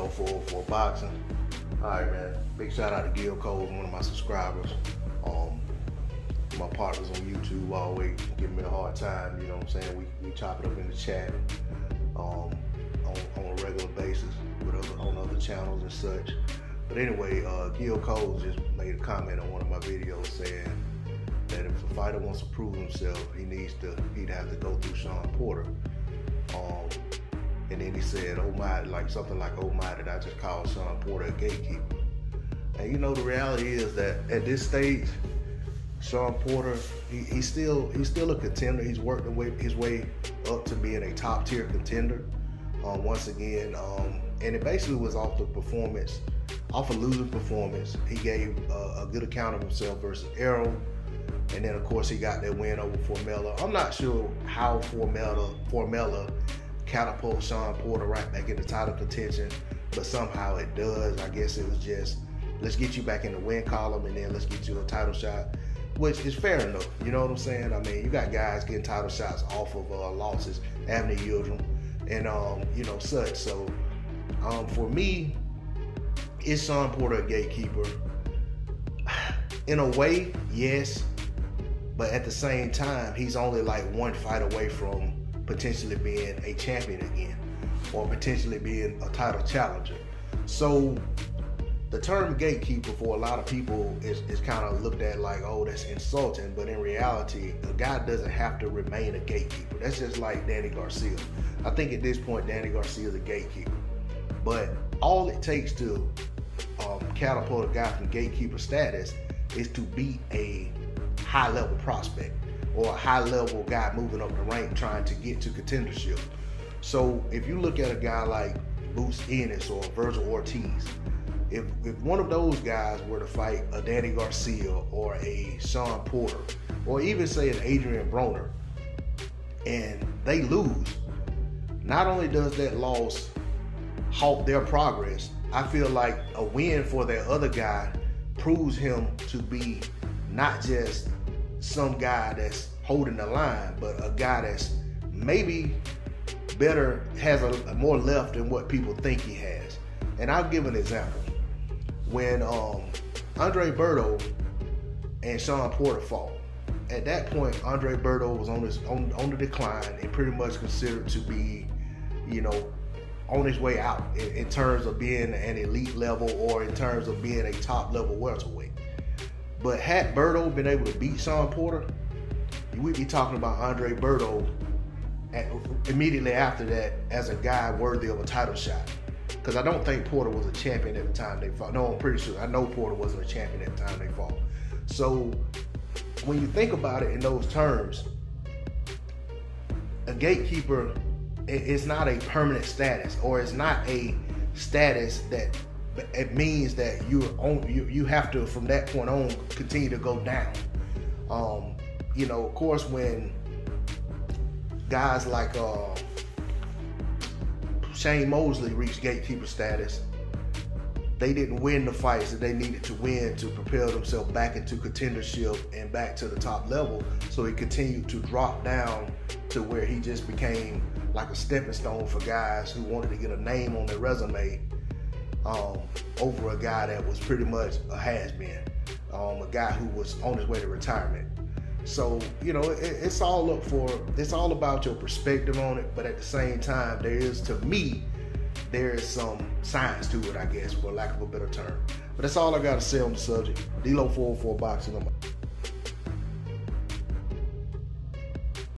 D-Lo 404 Boxing. All right, man. Big shout out to Gil Cole, one of my subscribers. Um, my partners on YouTube always giving me a hard time. You know what I'm saying? We, we chop it up in the chat um, on, on a regular basis with other, on other channels and such. But anyway, uh, Gil Cole just made a comment on one of my videos saying that if a fighter wants to prove himself, he needs to he'd have to go through Shawn Porter. Um, and then he said, "Oh my," like something like "Oh my," that I just called Shawn Porter a gatekeeper. And you know the reality is that at this stage, Shawn Porter, he, he's still he's still a contender. He's worked his way up to being a top tier contender. Um, once again, um, and it basically was off the performance, off a losing performance. He gave uh, a good account of himself versus Errol. And then, of course, he got that win over Formella. I'm not sure how Formella, Formella catapult Shawn Porter right back into title contention, but somehow it does. I guess it was just let's get you back in the win column and then let's get you a title shot, which is fair enough. You know what I'm saying? I mean, you got guys getting title shots off of uh, losses, Avni Yildirim, and um, you know such. So um, for me, is Shawn Porter a gatekeeper? In a way, yes, but at the same time, he's only like one fight away from potentially being a champion again or potentially being a title challenger. So the term gatekeeper for a lot of people is, is kind of looked at like, oh, that's insulting. But in reality, a guy doesn't have to remain a gatekeeper. That's just like Danny Garcia. I think at this point, Danny Garcia is a gatekeeper. But all it takes to um, catapult a guy from gatekeeper status is to be a high level prospect or a high level guy moving up the rank trying to get to contendership. So if you look at a guy like Boots Ennis or Vergil Ortiz, if, if one of those guys were to fight a Danny Garcia or a Shawn Porter, or even say an Adrian Broner, and they lose, not only does that loss halt their progress, I feel like a win for that other guy proves him to be not just some guy that's holding the line, but a guy that's maybe better, has a, a more left than what people think he has. And I'll give an example. When um, Andre Berto and Shawn Porter fought, at that point, Andre Berto was on his on, on the decline and pretty much considered to be, you know, on his way out in, in, terms of being an elite level or in terms of being a top level welterweight. But had Berto been able to beat Shawn Porter, we'd be talking about Andre Berto at, immediately after that as a guy worthy of a title shot. Because I don't think Porter was a champion at the time they fought. No, I'm pretty sure. I know Porter wasn't a champion at the time they fought. So when you think about it in those terms, a gatekeeper is not a permanent status or it's not a status that it means that you're on you, you have to from that point on continue to go down. Um, you know of course when guys like uh, Shane Mosley reached gatekeeper status they didn't win the fights that they needed to win to propel themselves back into contendership and back to the top level. So he continued to drop down to where he just became like a stepping stone for guys who wanted to get a name on their resume um, over a guy that was pretty much a has been, um, a guy who was on his way to retirement. So you know, it, it's all up for it's all about your perspective on it, but at the same time, there is to me there is some science to it, I guess, for lack of a better term. But that's all I got to say on the subject. D-Lo 404 Boxing.